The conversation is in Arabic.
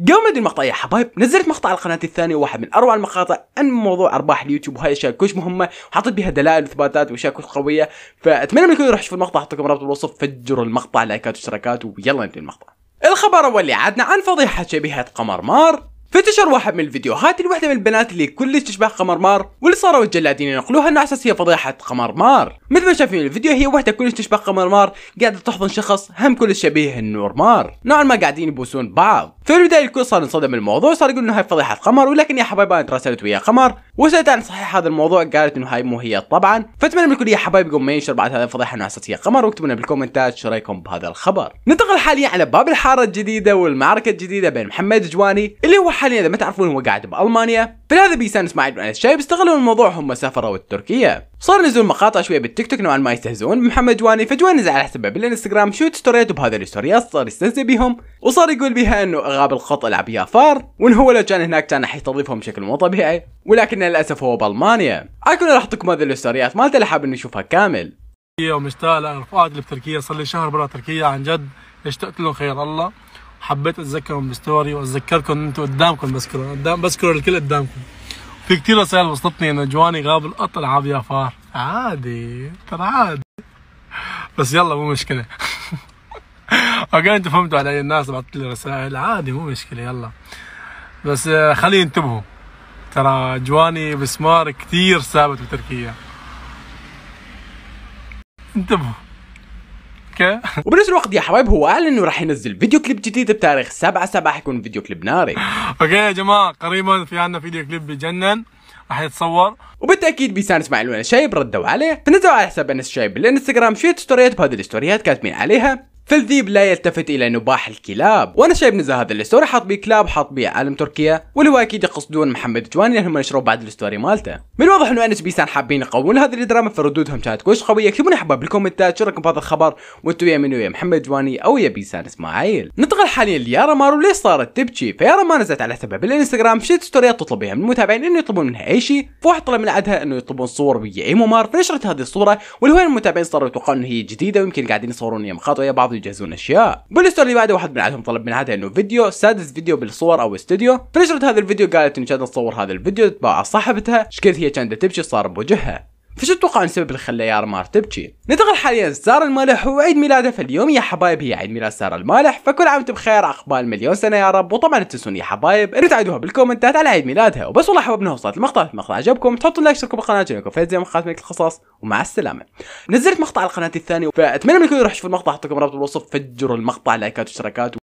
قبل المقطع يا حبايب نزلت مقطع على قناتي الثانية واحد من أروع المقاطع عن موضوع أرباح اليوتيوب وهاي أشياء كلش مهمة وحاطط بها دلائل وثباتات وأشياء كلش قوية فأتمنى من الكل يروح يشوف المقطع أحط لكم رابط بالوصف فجروا المقطع لايكات واشتراكات ويلا نبدأ المقطع. الخبر الأول اللي عادنا عن فضيحة شبيهة قمر مار. فانتشر واحد من الفيديوهات لوحده من البنات اللي كلش تشبه قمر مار واللي صاروا الجلادين ينقلوها إنه أساس هي فضيحة قمر مار. مثل ما شايفين الفيديو هي وحدة كلش تشبه قمر مار قاعدة تحضن شخص هم كلش شبيه لنور مار. نوعا ما قاعدين يبوسون بعض. في البدايه الكل صار انصدم الموضوع صار يقول إنه هاي فضيحة قمر ولكن يا حبايب أنا تراسلت ويا قمر وسألت عن صحيح هذا الموضوع قالت إنه هاي مو هي طبعا. فأتمنى من الكل يا حبايب يقوم ما ينشر بعد هذا الفضيحة إنه هي قمر واكتبوا لنا بالكومنتات شو رأيكم بهذا الخبر. ننتقل حاليا على باب الحارة الجديدة والمعركة الجديدة بين محمد جواني اللي هو حاليا إذا ما تعرفون هو قاعد بألمانيا. في هذا بيسان اسماعيل وانس شايب استغلوا الموضوع هم سافروا تركيا. صار ينزلون مقاطع شوية بالتيك توك نوعا ما يستهزئون. بمحمد جواني فجواني نزل على حسابه بالإنستغرام شوية ستوريات وبهذا الستوريات صار يستهزئ بهم. وصار يقول بها إنه غاب القط ألعب يا فار. وانه هو لو كان هناك كان حيستضيفهم بشكل مو طبيعي. ولكن للأسف هو بألمانيا. أكون راح احطكم هذه الستوريات مالته اللي حاب انه يشوفها كامل. ومشتاق لرفقاتي اللي بتركيا صار لي شهر برا تركيا عن جد. اشتقت لهم خير الله. حبيت أتذكرهم بستوري وأتذكركم أنتم قدامكم بذكروا قدام بذكر الكل قدامكم. في كثير رسائل وصلتني إنه جواني غاب القط العاب يا فار. عادي ترى عادي. بس يلا مو مشكلة. أوكي أنتم فهمتوا علي الناس بعثت لي رسائل. عادي مو مشكلة يلا. بس آه، خليه ينتبهوا ترى جواني بسمار كثير ثابت بتركيا. انتبهوا. وبنفس الوقت يا حبايب هو أعلن إنه راح ينزل فيديو كليب جديد بتاريخ 7 7 حيكون فيديو كليب ناري. أوكي يا جماعة قريبا في عندنا فيديو كليب بجنن راح يتصور. وبالتأكيد بيسان إسماعيل وأنس شايب ردوا عليه. فنزلوا على حساب انس شايب بالانستغرام شوية ستوريات بهذه الستوريات كاتبين عليها. فالذيب لا يلتفت إلى نباح الكلاب. وأنس شايب نزل هذا ال story حاط بيه كلاب حاط بيه علم تركيا واللي هو أكيد يقصدون محمد جواني لأنهم نشروا بعد ال story مالته. من الواضح إنه انس بيسان حابين يقوون هذه الدراما فردودهم كانت كويس قوية. اكتبوا لي يا حباب بالكومنتات شو رأيكم بهذا الخبر؟ وأنتم يا منو يا محمد جواني أو يا بيسان إسماعيل. ننتقل حاليا ليارا مار. ليش صارت تبكي؟ فيارا مار نزلت على حسابها بالانستغرام شوية ستوريات تطلب من المتابعين إنه يطلبون منها أي شيء. فواحد طلب من عندها إنه يطلبون صور ويا إيمو مار فنشرت هذه الصورة واللي هو المتابعين صاروا يتوقعون انه هي جديدة ويمكن قاعدين يصورون ويا مقاطع ويا بعض ويجهزون أشياء. بال story اللي بعده واحد من عندهم طلب من عندها إنه فيديو سادس فيديو بالصور أو استوديو. فنشرت هذا الفيديو قالت انه كانت تصور هذا الفيديو تباع صاحبتها شكد هي؟ كانت تبكي صار بوجهها. فشو تتوقعون السبب اللي خلى يارا مار تبكي؟ ننتقل حاليا سارة المالح هو عيد ميلاده فاليوم يا حبايب هي عيد ميلاد سارة المالح. فكل عام وأنتم بخير. عقبال مليون سنة يا رب. وطبعا لا تنسون يا حبايب ان تعيدوها بالكومنتات على عيد ميلادها وبس والله حبابنا وصلت المقطع. المقطع عجبكم. تحطوا لايك اشتركوا بالقناة عشان فيديو زي مقاطع القصص ومع السلامة. نزلت مقطع على قناتي الثانية فاتمنى من الكل يروح يشوف المقطع. أحط لكم رابط بالوصف فجروا المقطع. لايكات واشتراكات.